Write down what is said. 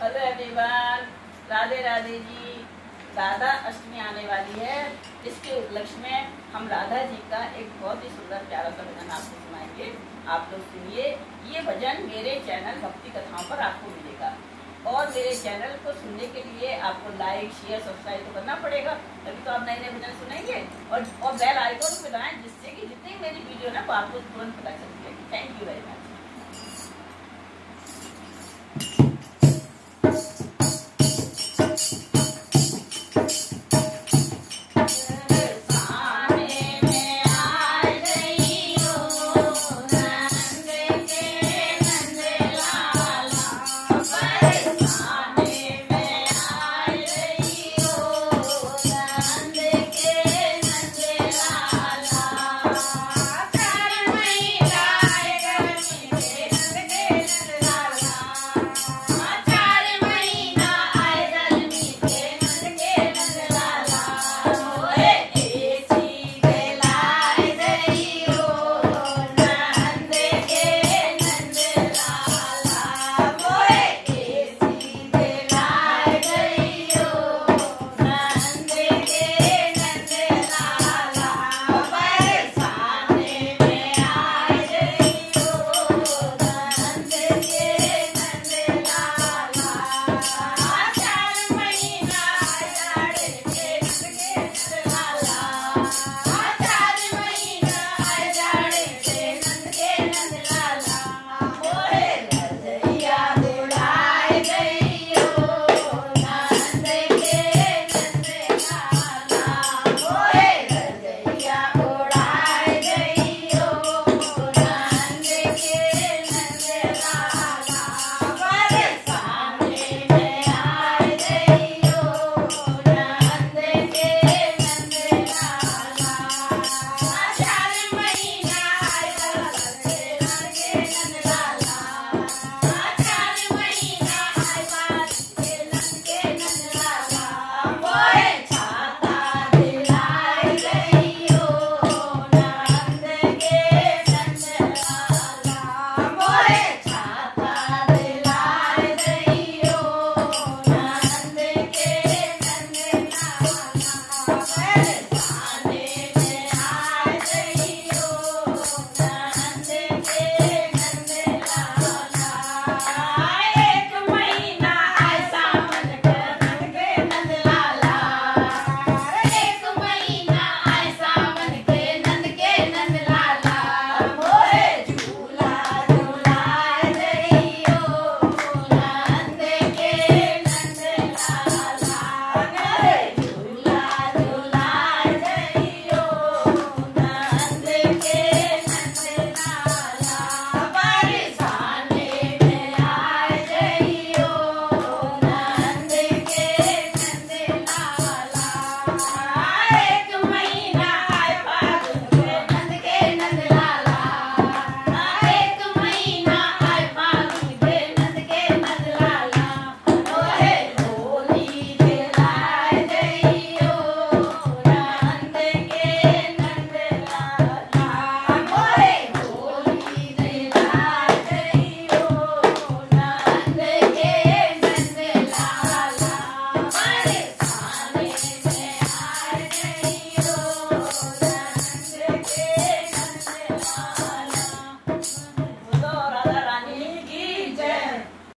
Hello everyone Radhe Radhe ji. Radha Ashtami आने वाली है। इसके उपलक्ष्य में हम राधा जी का एक बहुत ही सुंदर प्यारा सा भजन आपको सुनाएँगे। आप लोग सुनिए। ये भजन मेरे चैनल भक्ति कथाओं पर आपको मिलेगा। और मेरे चैनल को सुनने के लिए आपको लाइक शेयर सब्सक्राइब तो करना पड़ेगा। तभी तो आप नए नए भजन सुनेंगे और और बेल आइकॉन को दबाएँ जिससे कि जितनी मेरी वीडियो ना, वो आपको तुरंत पता चल जाएगी। Thank you very much